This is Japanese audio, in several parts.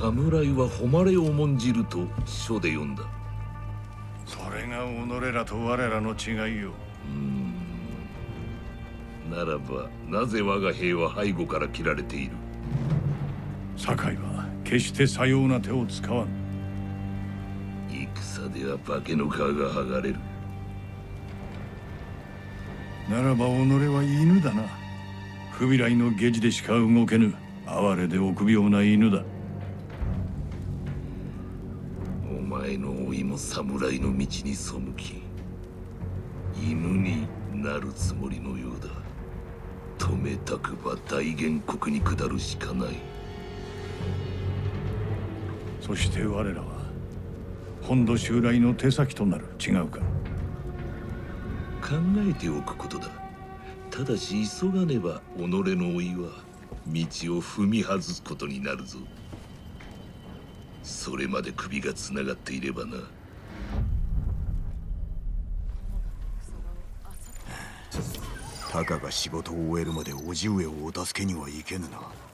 侍は誉れを重んじると書で読んだ。それが己らと我らの違いよ。ならばなぜ我が兵は背後から切られている？堺は決してさような手を使わん。戦では化けの皮が剥がれる。ならば己は犬だな。不未来の下地でしか動けぬ。哀れで臆病な犬だ前の老いも侍の道に背き犬になるつもりのようだ。止めたくば大元国に下るしかない。そして我らは本土襲来の手先となる。違うか。考えておくことだ。ただし急がねば己の老いは道を踏み外すことになるぞそれまで首がつながっていればな。たかが仕事を終えるまで叔父上をお助けにはいけぬな。あ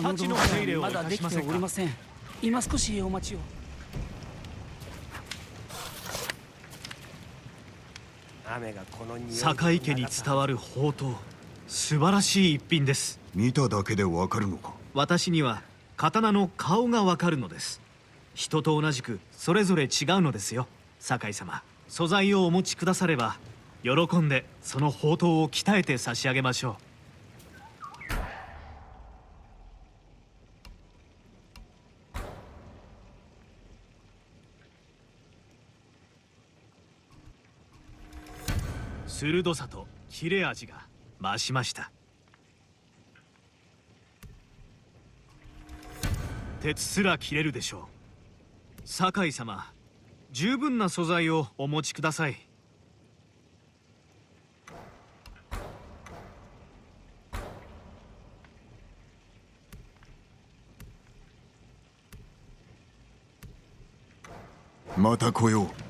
の動画まだできておりません。今少しお待ちを。坂井家に伝わる宝刀素晴らしい一品です。見ただけでわかるのか？私には刀の顔がわかるのです。人と同じくそれぞれ違うのですよ。酒井様素材をお持ちくだされば喜んでその宝刀を鍛えて差し上げましょう鋭さと切れ味が増しました。鉄すら切れるでしょう。酒井様十分な素材をお持ちください。また来よう。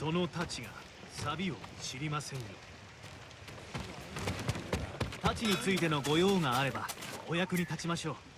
その太刀が錆を知りませんよ。太刀についてのご用があればお役に立ちましょう。